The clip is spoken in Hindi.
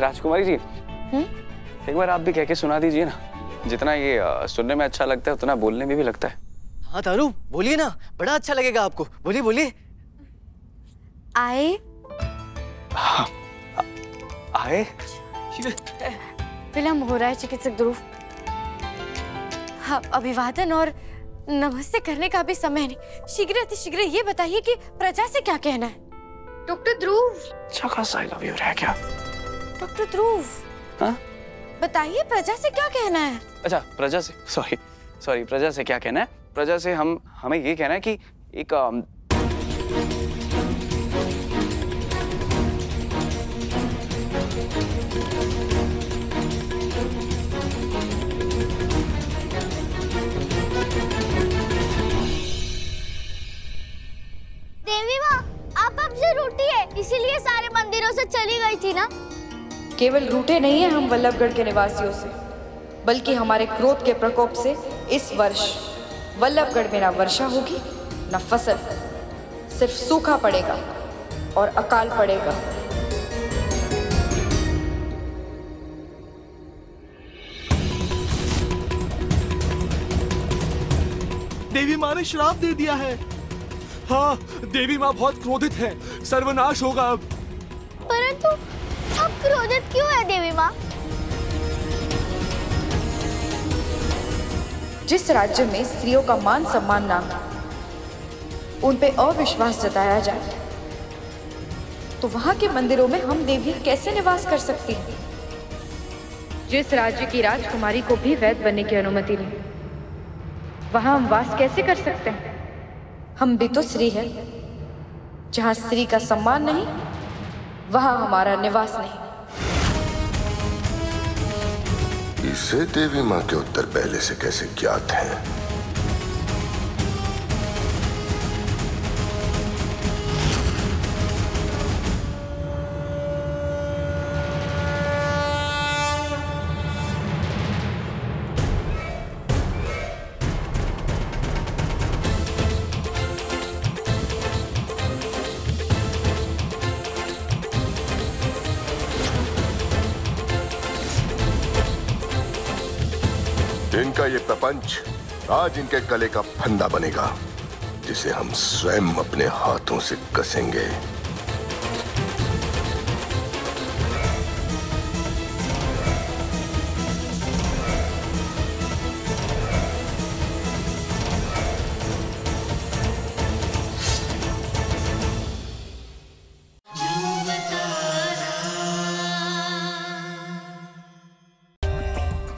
राजकुमारी जी। हम्म? एक बार आप भी कह के सुना दीजिए ना। जितना ये सुनने में अच्छा लगता है उतना बोलने में भी लगता है। हाँ तारू बोलिए ना। बड़ा अच्छा लगेगा आपको। बोलिए बोलिए। आए। आए? विलम्ब हो रहा है चिकित्सक ध्रुव। हाँ अभिवादन और नमस्ते करने का भी समय नहीं। शीघ्र अतिशीघ्र ये बताइए कि प्रजा से क्या कहना है? डॉक्टर ध्रुव। अच्छा खासा आई लव यू रहा क्या डॉक्टर ध्रुव। हाँ? बताइए प्रजा से क्या कहना है? अच्छा प्रजा से सॉरी सॉरी प्रजा से क्या कहना है? प्रजा से हम हमें ये कहना है कि एक अम, देवी माँ आप अब से रूठी है। इसीलिए सारे मंदिरों से चली गई थी ना? केवल रूठे नहीं हैं हम वल्लभगढ़ के निवासियों से बल्कि हमारे क्रोध के प्रकोप से इस वर्ष वल्लभगढ़ में ना वर्षा होगी न फ़सल। सिर्फ़ सूखा पड़ेगा और अकाल पड़ेगा। देवी माँ ने श्राप दे दिया है। हाँ देवी माँ बहुत क्रोधित है। सर्वनाश होगा अब। परंतु अब क्रोधित क्यों है देवी माँ? जिस राज्य में स्त्रियों का मान सम्मान ना हो उन पे अविश्वास जताया जाए तो वहाँ के मंदिरों में हम देवी कैसे निवास कर सकती हैं? जिस राज्य की राजकुमारी को भी वैद बनने की अनुमति नहीं वहाँ हम वास कैसे कर सकते हैं? हम भी तो स्त्री है जहाँ स्त्री का सम्मान नहीं वहाँ हमारा निवास नहीं इसे देवी माँ के उत्तर पहले से कैसे ज्ञात हैं? इनका ये प्रपंच आज इनके गले का फंदा बनेगा, जिसे हम स्वयं अपने हाथों से कसेंगे।